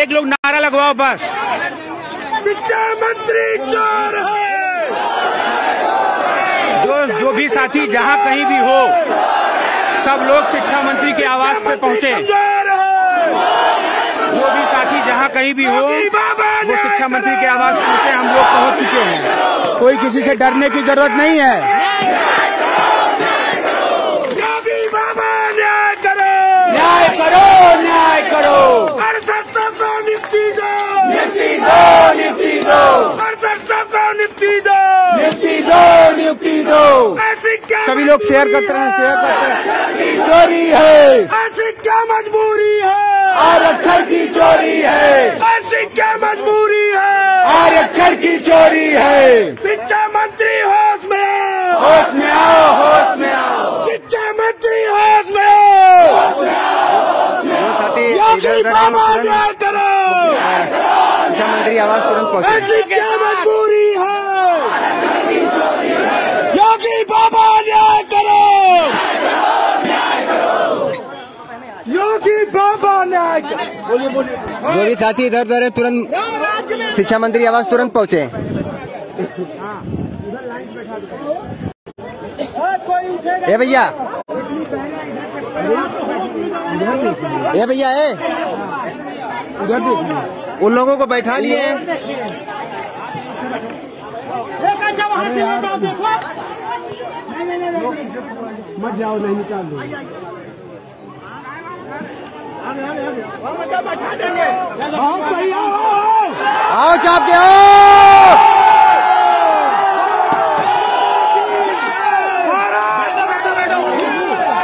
एक लोग नारा लगवाओ बस। शिक्षा मंत्री चोर है। जो जो भी साथी जहाँ कहीं भी हो सब लोग शिक्षा मंत्री के आवास पे पहुँचे। जो भी साथी जहाँ कहीं भी हो वो शिक्षा मंत्री के आवास पहुँचे हम लोग पहुँच चुके हैं। कोई किसी से डरने की ज़रूरत नहीं है योगी बाबा न्याय करो न्याय करो न्याय करो। को नियुक्ति दो नियुक्ति दो। नियुक्ति दो को नियुक्ति दो। नियुक्ति दो नियुक्ति दो सभी लोग शेयर करते हैं शेयर करते हैं। चोरी है। ऐसी क्या मजबूरी है? आरक्षण की चोरी है। ऐसी क्या मजबूरी है? आरक्षण की चोरी है। शिक्षा मंत्री होश में आओ। होश में आओ होश में आओ शिक्षा मंत्री होश में आओ मंत्री आवाज़ तुरंत पहुँचे ऐसी क्या मजबूरी है। योगी बाबा न्याय करो। योगी बाबा न्याय करो। बोलिए बोलिए जो भी साथी इधर उधर है तुरंत शिक्षा मंत्री आवाज़ तुरंत पहुँचे। ए भैया। ए भैया ए। उन लोगों को बैठा लिए। मत जाओ नहीं निकाल हाँ आओ, आओ, आओ। आओ चाप के आओ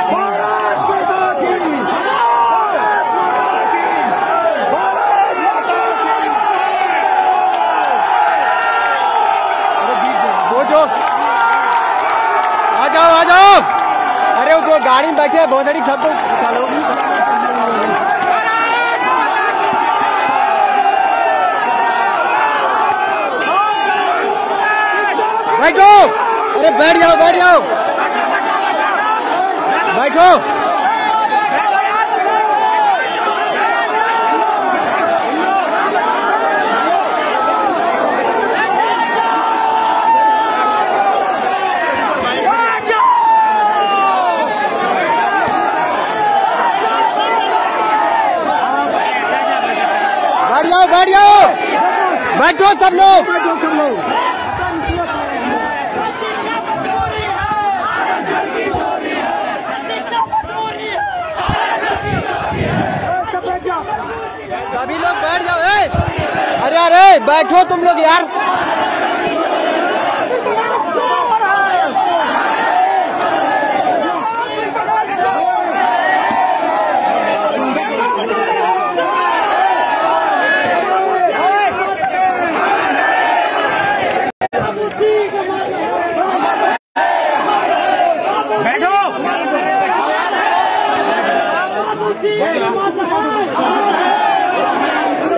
भारत माता की भारत माता की भारत माता की वो जो आ जाओ आ जाओ अरे गाड़ी बैठे सारी सब चलो बैठो। अरे बैठ जाओ बैठ जाओ बैठ जाओ बैठो सब लोग। सभी लोग बैठ जाओ अरे अरे बैठो तुम लोग यार।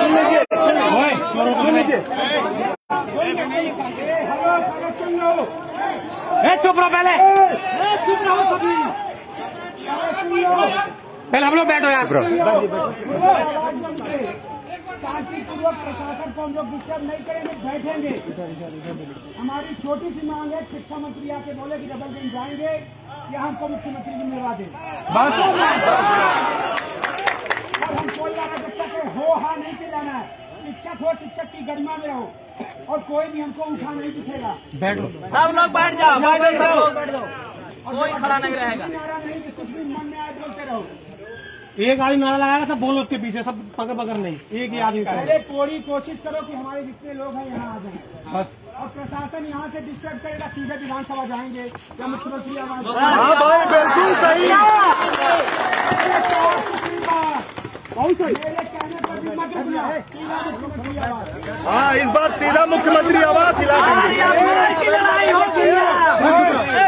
सुन लीजिए सुन लीजिए पहले। चुप रहो पहले पहले हम लोग बैठो यार शांतिपूर्वक प्रशासन को हम लोग डिस्टर्ब नहीं करेंगे बैठेंगे। हमारी छोटी सी मांग है शिक्षा मंत्री आके बोले कि डबल बेंच जाएँगे या हमको मुख्यमंत्री जी मिलवा दें और हम कोई वाला जब तक हो हा नहीं चिल्लाना है। शिक्षक हो शिक्षक की गरिमा में रहो। और कोई भी हमको उठा नहीं दिखेगा। बैठो। सब लोग बैठ जाओ बैठ जाओ। कोई खड़ा नहीं रहेगा। नारा नहीं कि कुछ भी मन में आए बोलते रहो। एक आदमी नारा लगाएगा सब बोलो उसके पीछे सब पकड़ पकड़ नहीं। एक ही आदमी पहले पूरी कोशिश करो कि हमारे जितने लोग हैं यहाँ आ जाएँ। बस। और प्रशासन यहाँ से डिस्टर्ब करेगा सीधे विधानसभा जाएँगे या मुख्यमंत्री हाँ भाई बिल्कुल सही। मुख्यमंत्री आवास हाँ इस बार सीधा मुख्यमंत्री आवास हिला देंगे।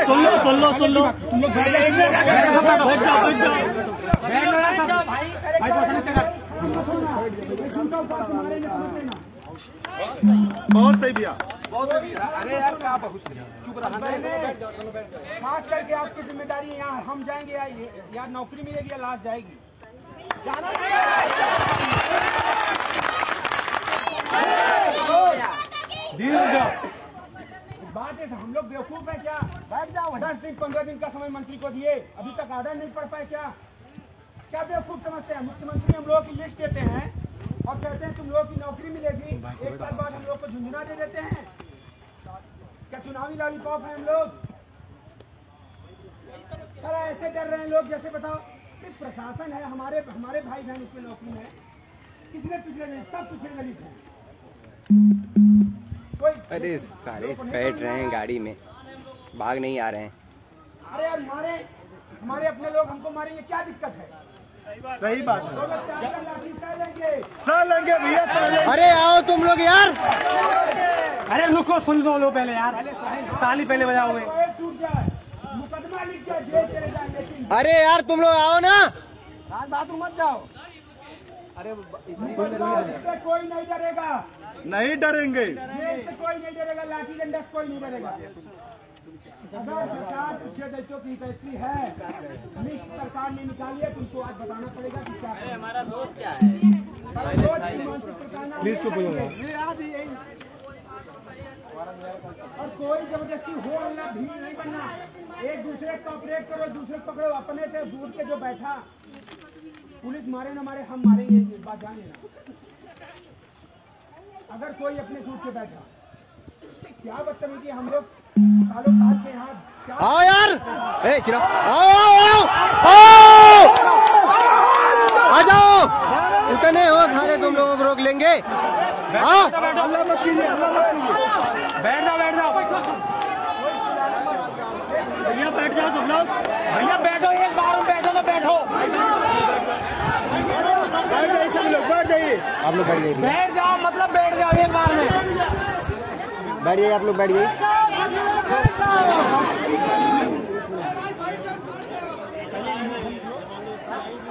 सुन लो सुन लो सुन लो। तुम लोग बैठ जाओ बैठ जाओ बैठ जाओ झूठा उपवास तुम्हारे लिए सुनते ना बहुत सही भैया। खास करके आपकी ज़िम्मेदारी है यहाँ हम जाएँगे या या नौकरी मिलेगी या लाश जाएगी। बात है हम लोग बेवकूफ़ है क्या? बैठ जाओ। दस दिन पंद्रह दिन का समय मंत्री को दिए। अभी तक ऑर्डर नहीं पड़ पाए क्या? क्या बेवकूफ़ समझते हैं? मुख्यमंत्री हम लोगों की लिस्ट देते हैं और कहते हैं तुम लोगों की नौकरी मिलेगी। एक साल बाद हम लोग को झुंझुना दे देते हैं। क्या चुनावी लॉलीपॉप है हम लोग? अरे ऐसे डर रहे हैं लोग जैसे बताओ। कि प्रशासन है हमारे हमारे भाई बहन उसमें नौकरी में कितने पिछड़े नहीं सब पिछड़े दलित हैं। कोई अरे सारे बैठ रहे हैं गाड़ी में। भाग नहीं आ रहे हैं। अरे यार मारे हमारे अपने लोग हमको मारेंगे क्या दिक्कत है? सही बात है। दो सह लेंगे भैया सह लेंगे। अरे आओ तुम लोग यार। अरे रुको सुन लो लो पहले यार। ताली पहले बजाओगे अरे यार तुम लोग आओ ना। बाथरूम मत जाओ। अरे कोई नहीं डरेगा। नहीं डरेंगे कोई नहीं डरेगा लाठी डंडा कोई नहीं डरेगा। अगर सरकार पिछले दलितों की हितैषी है। लिस्ट सरकार ने निकाली है तुमको आज बताना पड़ेगा कि क्या है। हमारा दोस्त क्या है। और कोई ज़बरदस्ती हो ना भीड़ नहीं बनना। एक दूसरे को ऑपरेट करो दूसरे को पकड़ो अपने से दूर के जो बैठा। पुलिस मारे ना मारे हम मारेंगे बात जाने लेना अगर कोई अपने सूट के बैठा क्या बदतमीजी हम लोग? आओ यार। ए चिरा। आओ आओ आओ। आ जाओ। इतने हो सारे तुम लोगों को रोक लेंगे। हाँ। अल्लाह मत कीजिए अल्लाह मत कीजिए बैठ जाओ बैठ जाओ भैया बैठ जाओ सब लोग। भैया बैठो एक बार में बैठो तो बैठो। बैठ जाइए सभी लोग बैठ जाइए। आप लोग बैठ जाइए। बैठ जाओ मतलब बैठ जाओ एक बार में। बैठ जाइए आप लोग बैठ जाइए।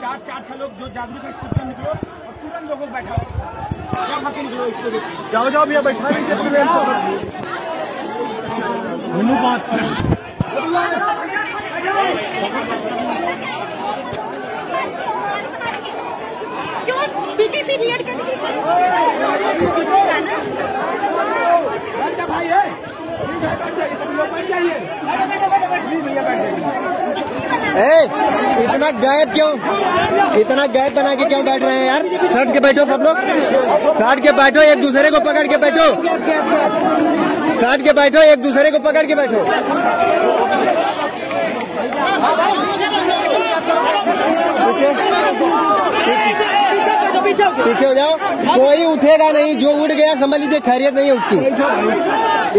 चार चार छह लोग जो जागरूक है में निकलो और तुरंत लोगों को बैठाओ। जाओ जाओ भैया बैठा लीजिए। क्यों? बीटीसी बीएड के दिखेगा ना इतना गायब क्यों? इतना गायब बना के क्यों बैठ रहे हैं यार? सट के बैठो सब लोग। सट के बैठो, एक दूसरे को पकड़ के बैठो। सट के बैठो, एक दूसरे को पकड़ के बैठो। पीछे। हो जाओ। कोई उठेगा नहीं, जो उठ गया समझ लीजिए, खैरियत नहीं है उसकी।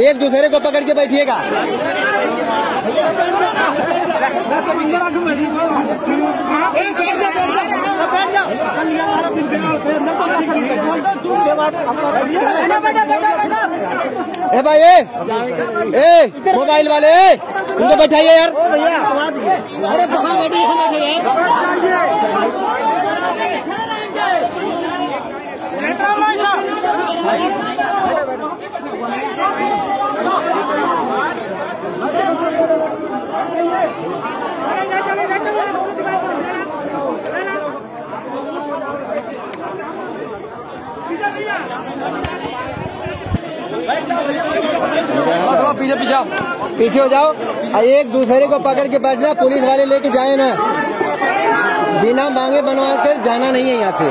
एक दूसरे को पकड़ के बैठिएगा। ए भाई, ए ए, मोबाइल वाले ए इनको बैठाइए यार। पीछे पीछे पीछे हो जाओ। एक दूसरे को पकड़ के बैठना, पुलिस वाले लेके जाए ना। बिना मांगे बनवा कर जाना नहीं है यहाँ से।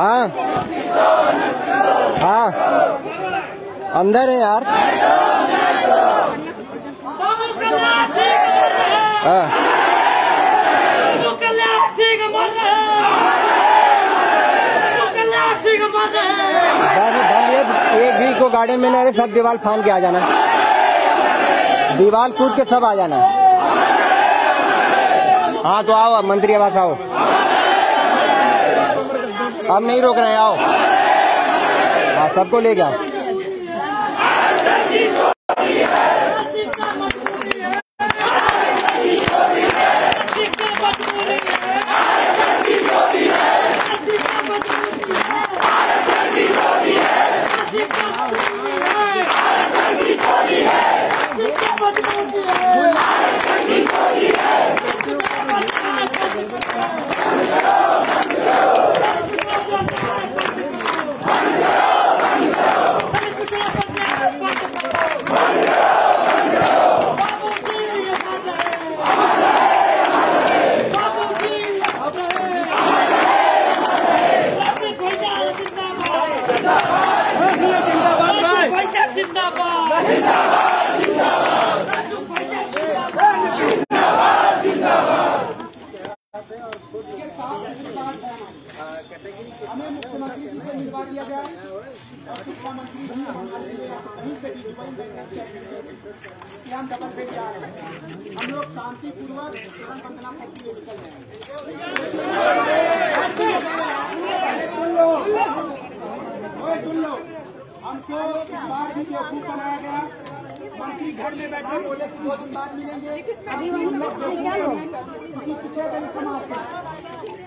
हाँ। हाँ। अंदर है यार। हाँ। एक भी को गार्डन में ना सब दीवार फान के आ जाना। दीवार कूद के सब आ जाना। हाँ तो आओ, मंत्री आवास आओ। हम नहीं रोक रहे आओ। हाँ सबको ले जाओ हमें मुख्यमंत्री जी से मिलवा दिया गया और शिक्षा मंत्री जी हमारे अभी से भी ज़ुबान दे रहे हैं कि हम डबल बेड जा रहे हैं हम लोग शांतिपूर्वक चरण वंदना करते हुए निकल रहे हैं सुन लो ओए सुन लो हमको इस बार भी बेवकूफ़ बनाया गया मंत्री घर में बैठे बोले कि दो दिन बाद मिलेंगे अभी हम लोग बेवकूफ़ हैं, क्योंकि पिछले दिन समाज से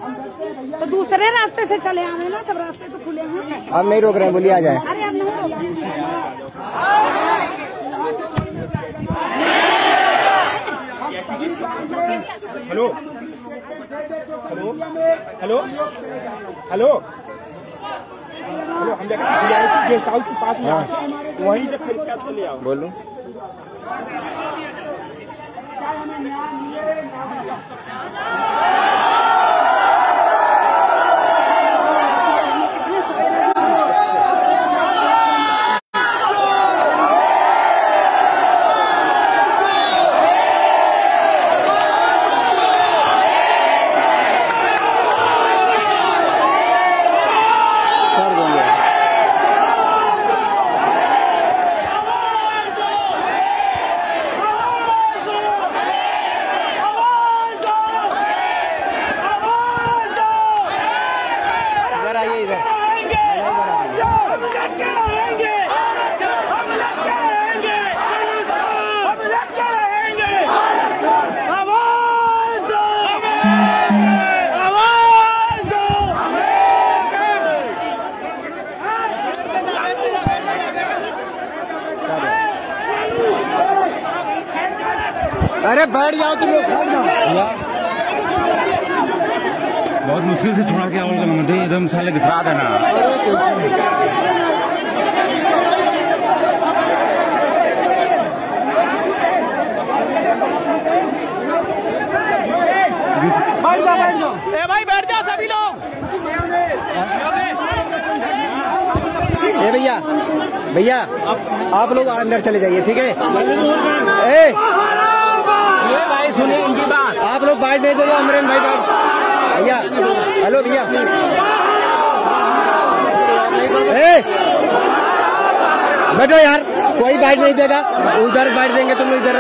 हम डरते हैं भैया तो दूसरे रास्ते से चले आवे ना सब रास्ते तो खुले हैं हम नहीं रोक रहे हैं बोलिए आ जाए। Hello? Hello? Hello? Hello? Hello हम गेस्ट हाउस के पास में वहीं से फिर इसका ले आओ। बोलूँ। चाहे हमें न्याय मिले ना मिले कर देंगे इधर आइए इधर इधर आइए। अरे बैठ जाओ तुम लोग बैठ जाओ। बहुत मुश्किल से छोड़ा के आवल मंदिर एकदम साले घिसरा देना। ए भैया भैया आप लोग अंदर चले जाइए ठीक है? ए ये भाई सुनिए इनकी बात आप लोग बैठ नहीं दोगे अमरेन भाई बैठ भैया, हेलो भैया। बैठो यार, कोई बाइट नहीं देगा, उधर बैठ देंगे तुम इधर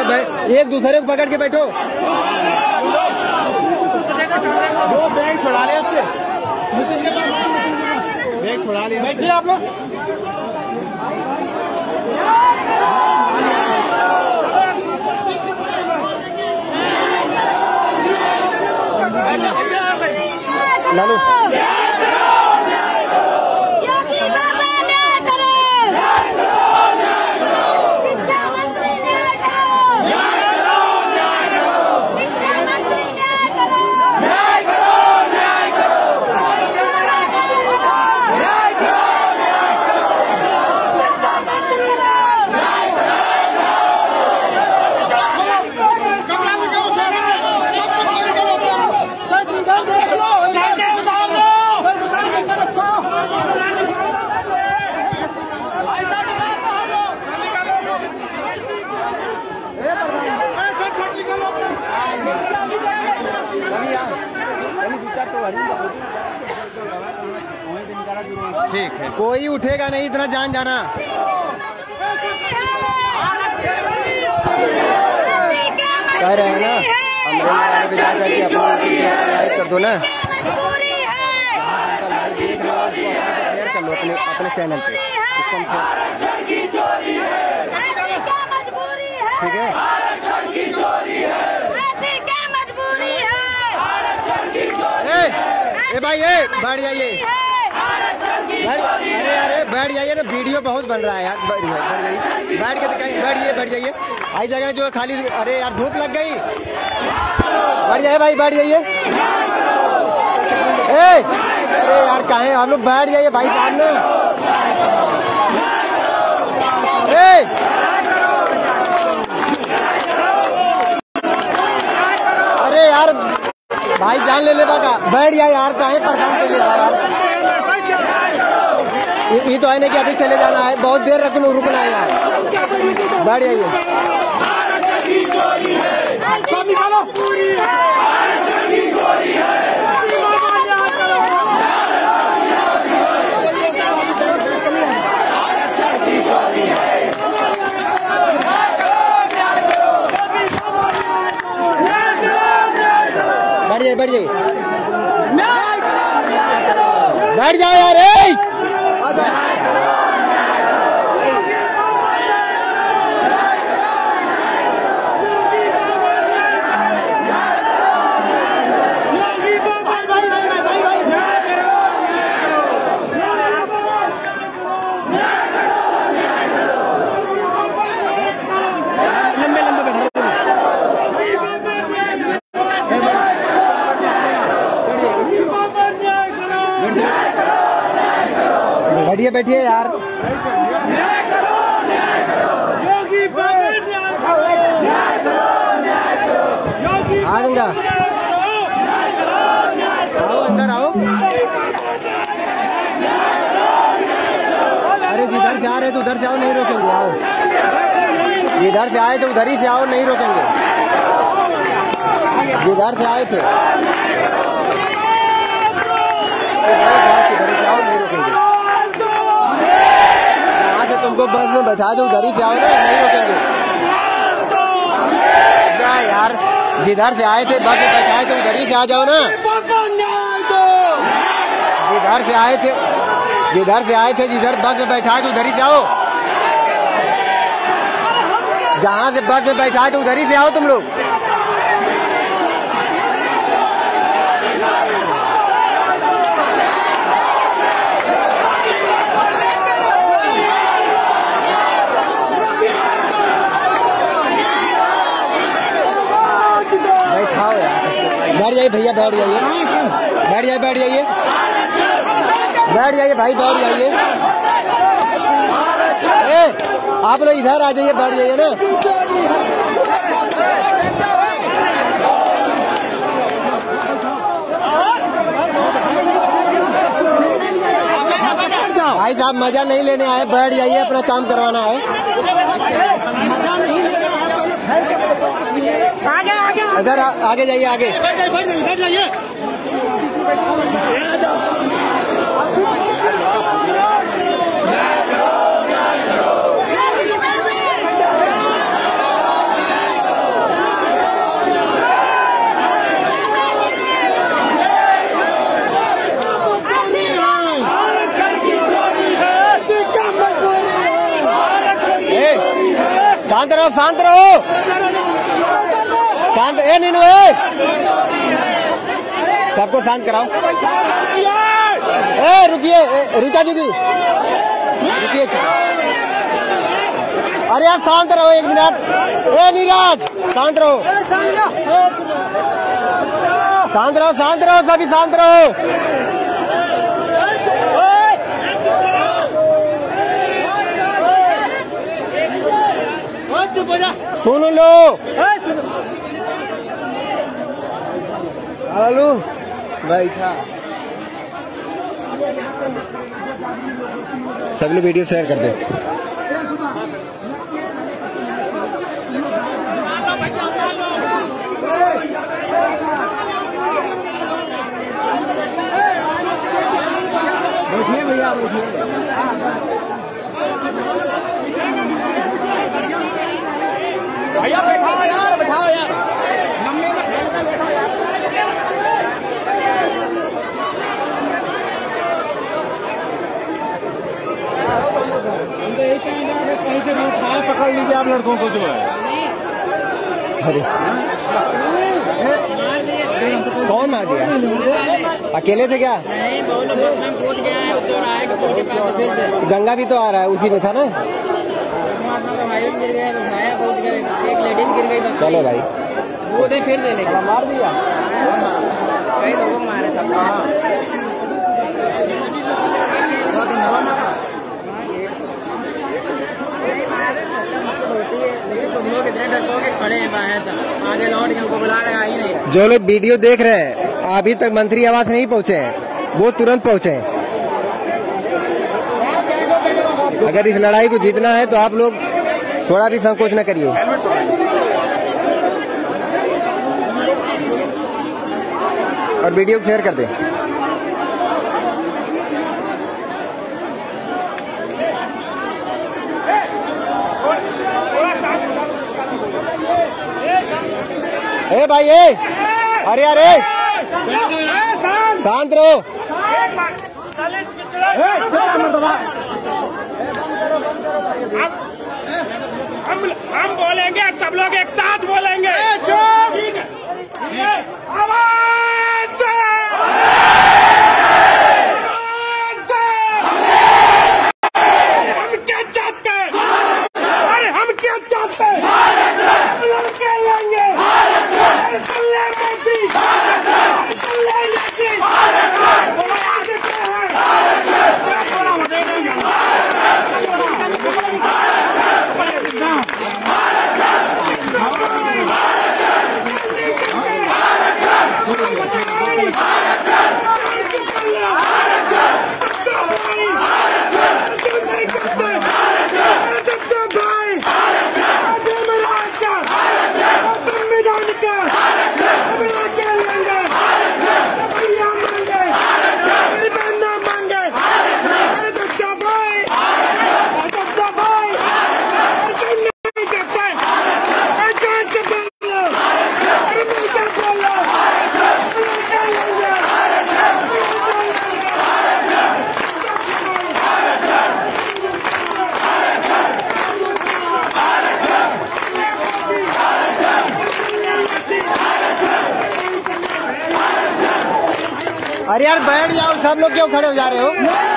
एक दूसरे को पकड़ के बैठो। दो बैंक छोड़ा ले उससे बैंक छोड़ा बैठिए आप लोग। लालू कोई उठेगा नहीं इतना जान जाना। कह रहे हैं ना अमरेंद्र पे जा करके अपना लाइक कर दो ना शेयर कर लो अपने अपने चैनल पे ठीक है? ऐसी क्या मजबूरी है? ए, ए भाई ए बैठ जाइए। अरे अरे, बैठ जाइए ना, वीडियो बहुत बन रहा है यार। बैठ जाइए बैठ जाइए, बैठ के दिखाइए बैठिए बैठ जाइए। आई जगह जो खाली, अरे यार, धूप लग गई। बैठ जाइए भाई, बैठ जाइए। अरे यार, काहे हम लोग बैठ जाइए भाई साहब ना अरे यार, भाई जान ले ले बैठ जाए यार, काहे परेशान कर लिया यार ये- तो है ना कि अभी चले जाना है। बहुत देर रख रुकना है यार बैठ जाइए। बैठ जाइए बैठ जाइए। बैठ जाओ यार बैठिए यार। आ गंगा। आओ, अंदर आओ। अरे जिधर से आ रहे तो उधर से आओ नहीं रोकेंगे। आओ। जिधर से आए तो उधर ही से आओ नहीं रोकेंगे। जिधर से आए थे। उधर से तुमको बस में बैठा दो उधर ही आओ ना, नहीं रोकेंगे क्या यार, जिधर से आए थे, बस में बैठाए थे उधर ही से आ जाओ ना। जिधर से आए थे, जिधर से आए थे, जिधर बस में बैठा तो उधर ही जाओ जहाँ से बस में बैठा तो उधर ही से आओ, तुम लोग बैठाओ यार बैठ जाइए भैया, बैठ जाइए। बैठ जाइए बैठ जाइए। बैठ जाइए भाई, बैठ जाइए। आप लोग इधर आ जाइए, बैठ जाइए ना। भाई साहब, मज़ा नहीं लेने आए, बैठ जाइए, अपना काम करवाना है। इधर आगे जाइए आगे। ए, शांत रहो शांत रहो। शांत, ए, नीनू, ए। सबको शांत कराओ। ए, रुकिए रीता दीदी। रुकिए अरे यार शांत रहो एक मिनट। ए, नीरज, शांत रहो। शांत रहो शांत रहो, सभी शांत रहो। सुन लो। हेलो बैठा सब लोग वीडियो शेयर कर दे भैया बैठिए भैया बैठाओ यार बैठाओ यार लंबे में बैठाओ यार कहीं से भी पकड़ लीजिए आप लड़कों को जो है अरे कौन मार दिया अकेले थे क्या गंगा भी तो आ रहा है, उसी में था ना? चलो भाई। वो दे फिर दे लेगा मार दिया। कई लोगों मारे था जो लोग वीडियो देख रहे हैं, अभी तक मंत्री आवास नहीं पहुँचे वो तुरंत पहुँचे अगर इस लड़ाई को जीतना है तो आप लोग थोड़ा भी संकोच न करिए। और वीडियो शेयर कर दें। ए भाई ए। अरे अरे। शांत रहो। हम हम बोलेंगे सब लोग एक साथ बोलेंगे ठीक है ठीक है आवाज़ दो! आवाज़ दो! हम क्या चाहते हैं अरे हम क्या चाहते हैं हम लड़के लेंगे कल्याण मोदी कल्याण मोदी बोलो आगे क्या है थोड़ा हो जाएगा अरे यार बैठ जाओ सब लोग क्यों खड़े हो जा रहे हो?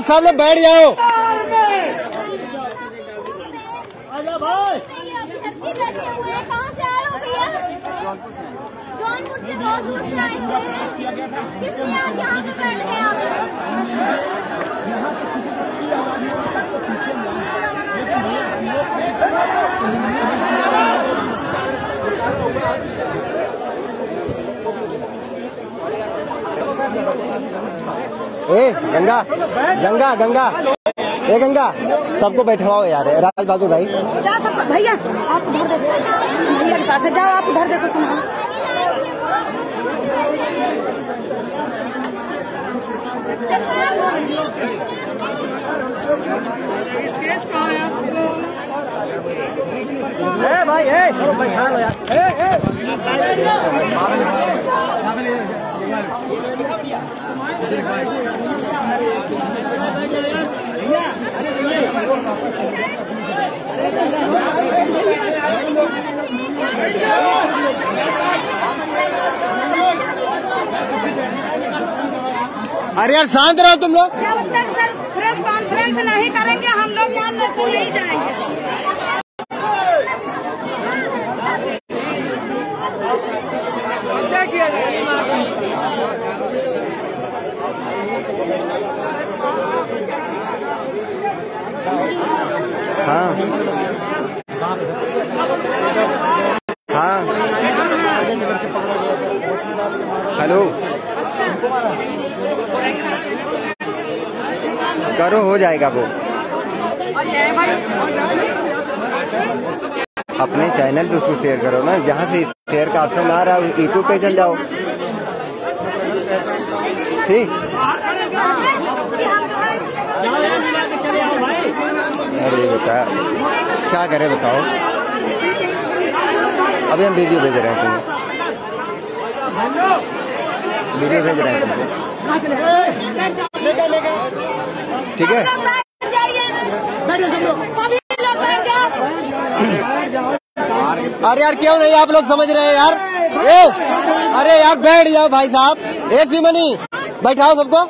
ए सामने बैठ जाओ कहाँ से आए हो भैया जौनपुर से बहुत दूर से आए हो किस लिए आज यहाँ पे बैठ गए आप ए गंगा गंगा। ए गंगा सबको बैठवाओ यार राज बहादुर भाई। जा सब भैया आप उधर देखो। भैया के पास जाओ आप उधर देखो सुनो। ए भाई ए बैठा लो यार। अरे यार, शांत रहो तुम लोग। जब तक सर, प्रेस कॉन्फ्रेंस नहीं करेंगे, हम लोग यहाँ नहीं जाएँगे? हाँ। हाँ। हेलो। करो, हो जाएगा वो। अपने चैनल पे उसको शेयर करो ना। जहाँ से शेयर का ऑप्शन आ रहा है यूट्यूब पे चल जाओ। ठीक? अरे बता क्या करे बताओ? अभी हम वीडियो भेज रहे हैं वीडियो भेज रहे हैं तुमको ठीक है? अरे यार, क्यों नहीं आप लोग समझ रहे हैं यार? ए, अरे यार, बैठ जाओ भाई साहब। ए, सिमनी, बैठाओ सबको।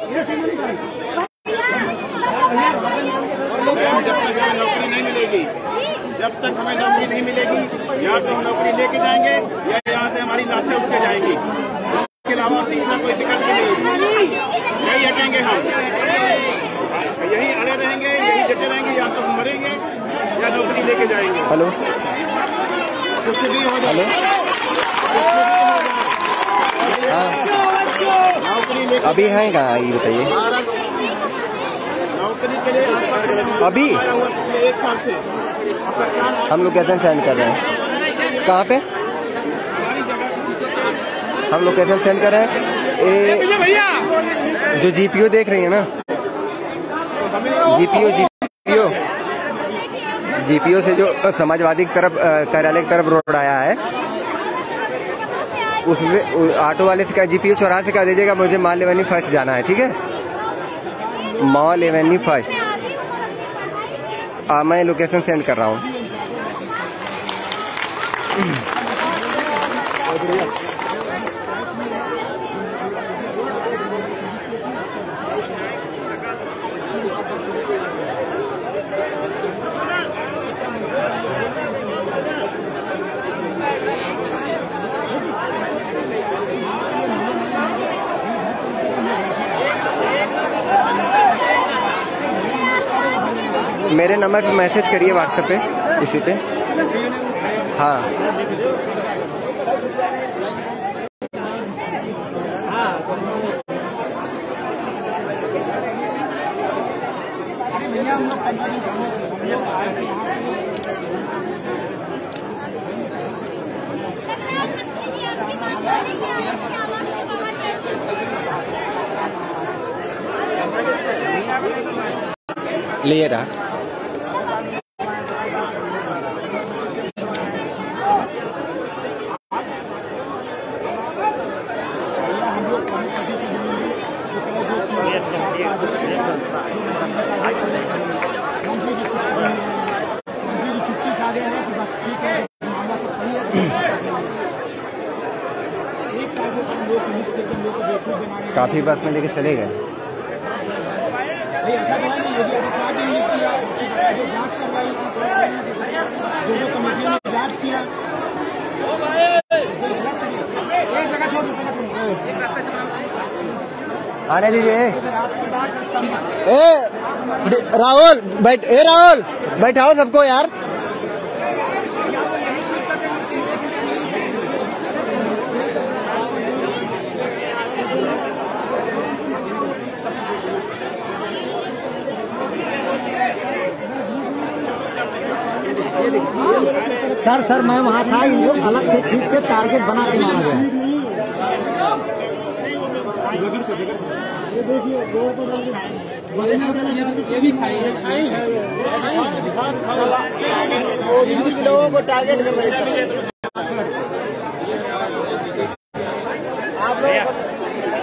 नौकरी नहीं मिलेगी जब तक हमें नौकरी नहीं मिलेगी या तो हम नौकरी लेके जाएँगे या यहाँ से हमारी लाशें उठ के जाएँगी। इसके अलावा तीसरा कोई दिक्कत नहीं यही हटेंगे हम। यही अड़े रहेंगे यही जटे रहेंगे या तो हम मरेंगे या नौकरी लेके जाएँगे। हेलो। कुछ भी हो जाए। हाँ नौकरी अभी है कहाँ? ये बताइए। के लिए अभी? एक साल से हम लोकेशन सेंड कर रहे हैं? कहाँ पे? हम लोकेशन सेंड कर रहे हैं? ए, जो जीपीओ देख रही है ना? जीपीओ जीपीओ जीपीओ से जो समाजवादी की तरफ़ कार्यालय की तरफ़ रोड आया है उसमें ऑटो वाले से कहा जीपीओ चौराहा से कह दीजिएगा मुझे माल एवेन्यू फ़र्स्ट जाना है। ठीक है? Mall Avenue first. आ, मैं लोकेशन सेंड कर रहा हूँ। मेरे नंबर पे मैसेज करिए व्हाट्सएप पे। इसी पे? हाँ। लिए रहा छुट्टी से आ गए हैं कि बस ठीक है मामला सब सही है एक साल से हम लोग पुलिस के हम लोग को बेवकूफ़ बनाने काफ़ी बस में लेके चले गए भाई ऐसा तो है नहीं योगी आदित्यनाथ जी ने लिस्ट किया उसके बाद जो जाँच करवाई जो जो कमेटियों ने जाँच किया एक जगह बस में लेके चले गए। आने दीजिए। ए राहुल बैठ ए राहुल बैठाओ सबको यार। सर सर मैं वहाँ था इनको अलग से खींच के टारगेट बना के मारा गया।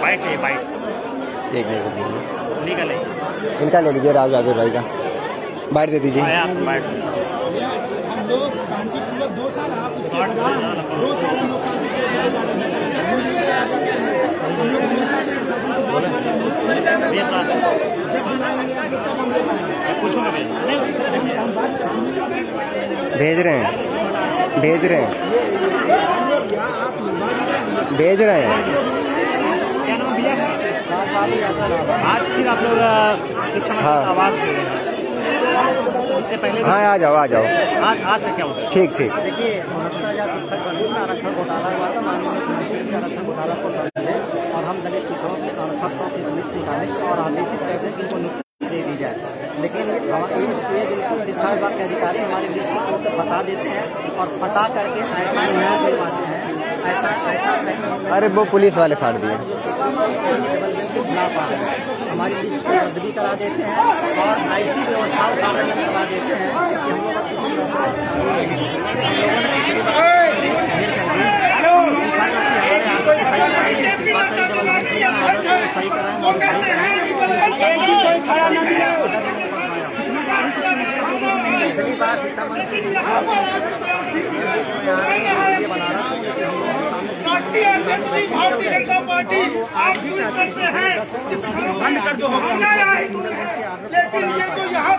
बाइक चाहिए बाइक एक मिनट का इनका ले लीजिए राज भाई का। बाइट दे दीजिए। हम शांतिपूर्वक दो साल आप दो साल हम लोग भेज रहे हैं। भेज रहे हैं। भेज रहे हैं। क्या नाम भैया? आज फिर आप लोग शिक्षा हाँ। आवाज़ हैं इससे पहले हाँ आ जाओ आ जाओ। आज आज का क्या होता है? ठीक ठीक। देखिए उनहत्तर हज़ार शिक्षक में आरक्षण घोटाला हुआ था माननीय मुख्यमंत्री आरक्षण घोटाला को समझे और हम दलित से अड़सठ सौ की लिस्ट निकाले और आदेशित करते हैं कि इनको नियुक्ति दे दी जाए। लेकिन ये बिल्कुल शिक्षा विभाग के अधिकारी हमारी लिस्ट को उनको फंसा देते हैं और फंसा करके ऐसा न्याय दिलवाते हैं। ऐसा ऐसा नहीं अरे वो पुलिस वाले फाड़ दिए। के हैं। हमारी लिस्ट को रद्द भी करा देते हैं और ऐसी व्यवस्थाओं का आवेदन करा देते हैं कि हम लोग किसी सही सही कराएँ बार शिक्षा मंत्री जी हैं पार्टी अध्यक्ष की भारतीय जनता पार्टी आप भी करते हैं। बंद कर दो लेकिन ये जो यहाँ